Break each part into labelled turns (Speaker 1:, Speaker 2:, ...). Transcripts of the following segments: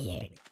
Speaker 1: here.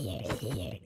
Speaker 1: Here, here.